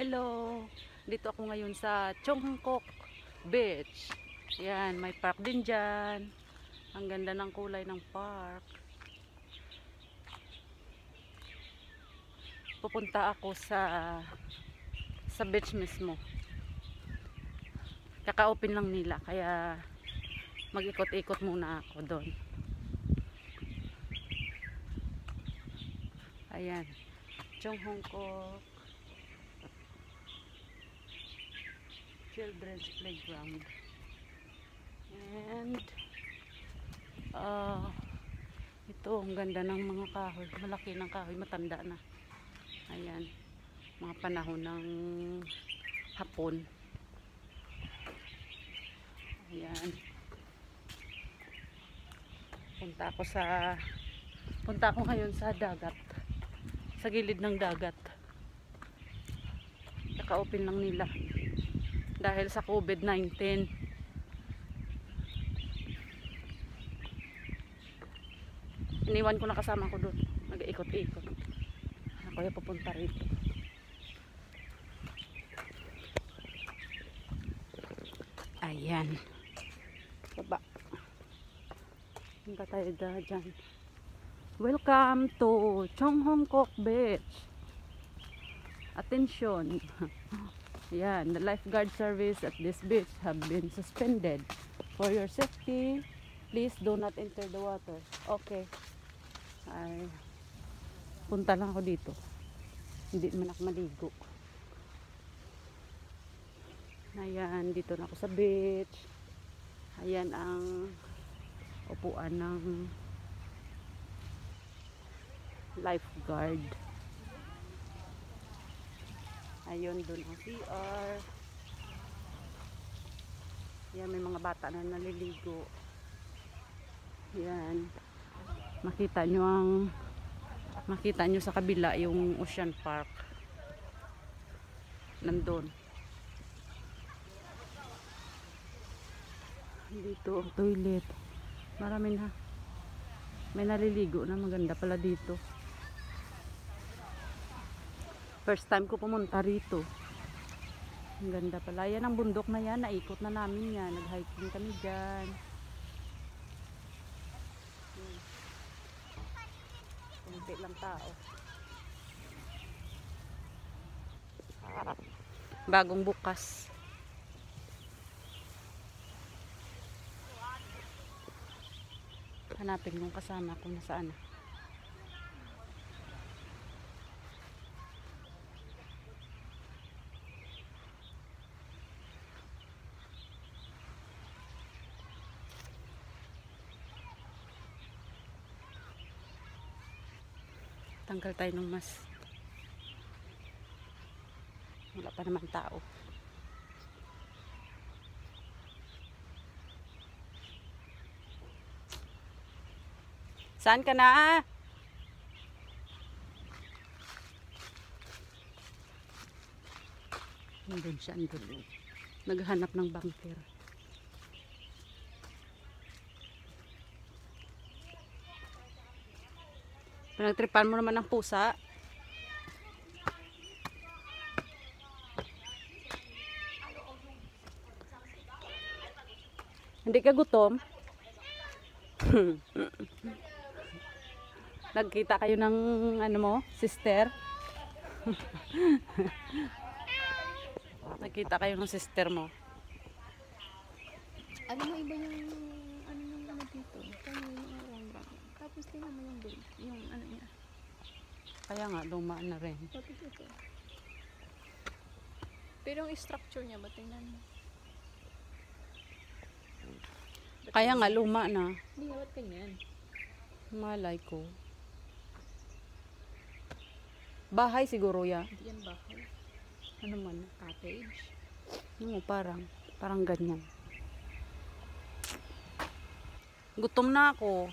Hello! Dito ako ngayon sa Chongkok Beach. Yan, may park din dyan. Ang ganda ng kulay ng park. Pupunta ako sa sa beach mismo. Kaka-open lang nila kaya mag-ikot-ikot muna ako doon. Ayan. Chonghongkok Children's Playground. And uh, ito, ang ganda ng mga kahoy. Malaki ng kahoy, matanda na. Ayan. Mga panahon ng hapon. Ayan. Punta ako sa punta ako ngayon sa dagat. Sa gilid ng dagat. Naka-open lang nila. Dahil sa COVID-19. Iniwan ko na kasama ko doon. Nag-ikot-ikot. Ako yung pupunta rito. Ayan. Baba. Punta tayo dyan. Welcome to Chonghongkok Beach. Attention. Yan, the lifeguard service at this beach have been suspended. For your safety, please do not enter the water. Okay. Ay, punta lang ako dito. Hindi man ako maligo. Ayan, dito na ako sa beach. Ayan ang upuan ng lifeguard. Ayun, doon ang CR. Yan, may mga bata na naliligo. Yan. Makita nyo ang makita nyo sa kabila yung Ocean Park. Nandun. Dito ang toilet. Marami na. May naliligo na maganda pala dito. First time ko pumunta rito. Ang ganda pala. Yan ang bundok na yan. Naikot na namin yan. Nag-hiking kami dyan. Kunti lang tao. Bagong bukas. Hanapin kong kasama kung nasaan na. Tanggal tayo ng mas. Wala pa naman tao. Saan ka na? Nandun siya, nandun. Naghanap ng bunker. Pinagtripan mo naman ng pusa. Hindi ka gutom? Nagkita kayo ng ano mo, sister? Nagkita kayo ng sister mo. Ano mo iba yung ano yung ano dito? Kaya yung. Tapos tingnan mo yung build, yung ano niya. Kaya nga, lumaan na rin. Tapos ito. Pero yung structure niya, ba tingnan mo? Kaya nga, luma na. Hindi, ba't ganyan? Malay ko. Bahay siguro ya. Hindi yan bahay. Ano man. Cottage. Ano, parang, parang ganyan. Gutom na ako.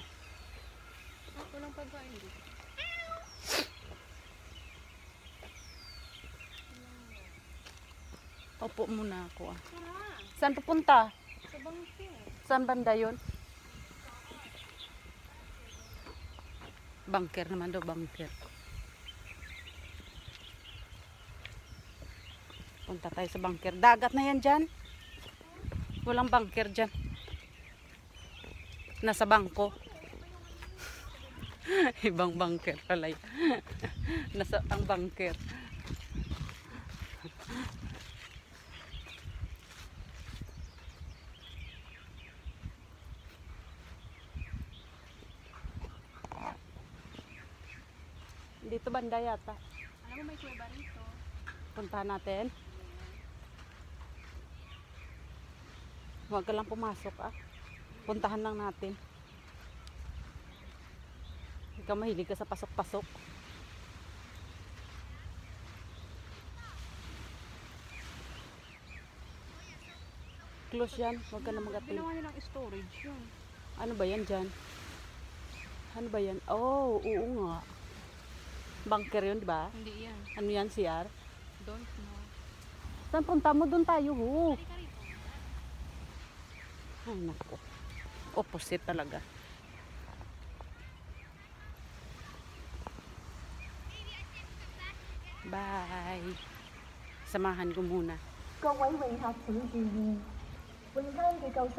Ah, walang pagkain dito. Opo muna ako ah. Saan pupunta? sa bangko. Saan banda yun? Bunker naman daw, bunker. Punta tayo sa bunker. Dagat na yan dyan. Walang bunker dyan. Nasa bangko. Ibang bunker pala yun. Nasa ang bunker. Dito banda yata. Alam mo may kuweba rito. Puntahan natin. Huwag ka lang pumasok ah. Puntahan lang natin. Ikaw mahilig ka sa pasok-pasok. Close yan. Huwag ka na magating. Ginawa nilang storage yun. Ano ba yan dyan? Ano ba yan? Oh, oo nga. Bunker yun, di ba? Hindi yan. Ano yan, CR? Don't know. Saan punta mo? Doon tayo, ho. Ay, naku. Opposite talaga. Bye. Samahan ko muna.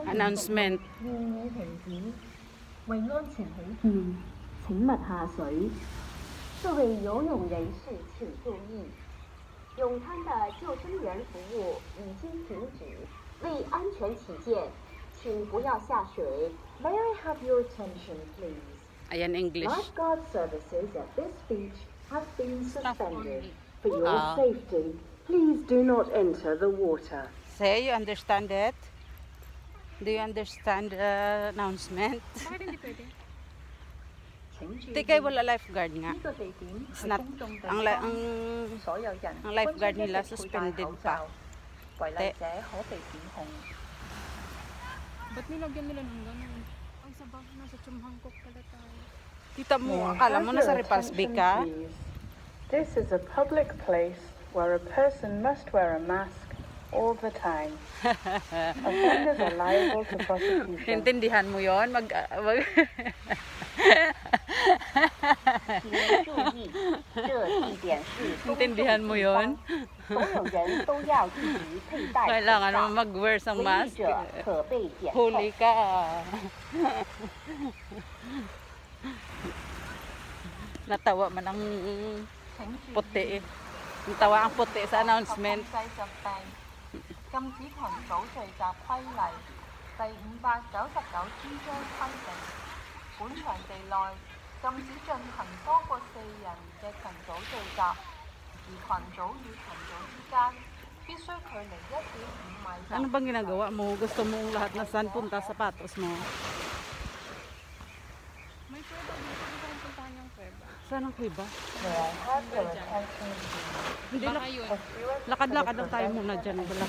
Announcement. 服務現已停止，為安全起見，請勿下水。各位游泳人士請注意，泳灘的救生員服務已經停止，為安全起見，請不要下水。May I have your attention, please? Ayan, English. Lifeguard services at this beach Have been suspended. For your oh. safety, please do not enter the water. Say, you understand it? Do you understand the uh, announcement? Hindi kay wala lifeguard nga. It's not, ang, li ang, ang lifeguard nila suspended pa. Te. Ba't nilagyan nila ng ganun? Ang sabaw, nasa Chumhangkok pala tayo. Kita mo, yeah. akala mo nasa Repulse Bay ka? This is a public place where a person must wear a mask all the time. Offenders are liable to prosecution. Intindihan mo yon? Mag... Ah, mag Intindihan mo yon? Kailangan mo mag-wear sang mask. Huli ka. Natawa man ang 请注 puti eh. Natawa ang puti sa announcement. 控制疾病禁止群组聚集规例第五百九十九篇章规定，本场地内禁止进行多过四人嘅群组聚集，而群组与群组之间必须距离一点五米。 Ano bang ginagawa mo? Gusto mong lahat na saan punta sapatos mo? Saan ang kuiba? Hindi yun. Lakad-lakad lang tayo muna dyan. Wala.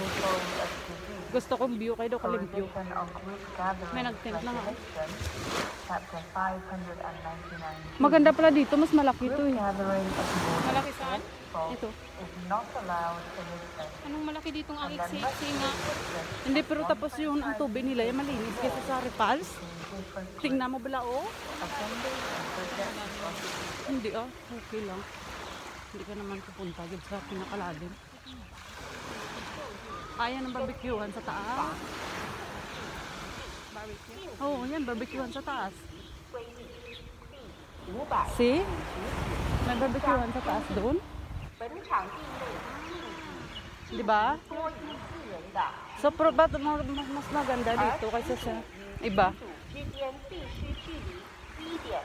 Gusto kong view kayo daw group gathering, May nag-tent lang ako. Regulation, Chapter 599. Maganda pala dito. Mas malaki ito eh. Malaki saan? Ito. Anong malaki ditong ang iksi-iksi nga? Hindi pero tapos yung ang tubig nila yung malinis kasi sa repals. Tingnan mo bala oh. offenders and projects Hindi ah. Okay lang. Hindi ka naman pupunta dyan sa pinakalalim. Ayan ang barbecuehan sa taas. Barbecue. Oo, oh, yan, barbecuehan sa taas. 五百 See? May barbecuehan sa taas doon. 本场地内禁 Di ba? 止多于四人的 So, pro, ba't mas, mas maganda dito kaysa sa iba? 组之间必须距离一点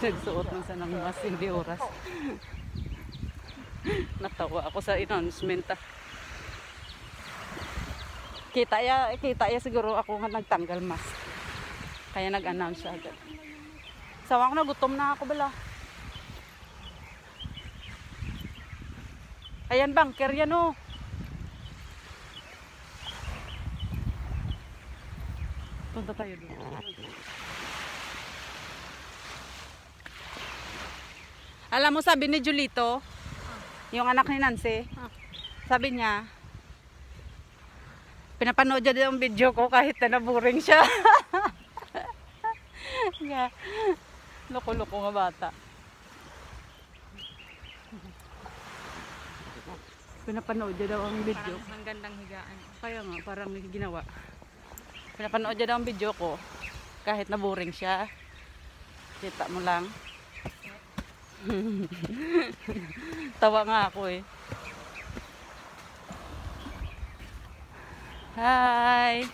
Nagsuot na sa ng mas, hindi oras. Natawa ako sa announcement. Ah. Kita ya, kita ya siguro ako nga nagtanggal mas. Kaya nag-announce agad. Sawa ko na, gutom na ako bala. Ayan bangker yan o. Punta tayo doon. Alam mo, sabi ni Julito, yung anak ni Nancy, sabi niya, pinapanood niya ang video ko kahit na naboring siya. Nga, Loko-loko nga bata. Pinapanood niya daw ang video. Parang ang gandang higaan. Kaya nga, parang ginawa. Pinapanood niya daw ang video ko. Kahit na boring siya. Kita mo lang. Tawa nga ako eh. Hi!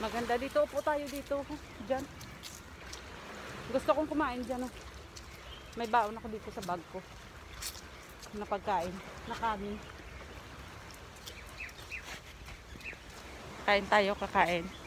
Maganda dito. Upo tayo dito. Diyan. Gusto kong kumain dyan. Oh. May baon ako dito sa bag ko. Na pagkain. Na kanin. Kain tayo, kakain.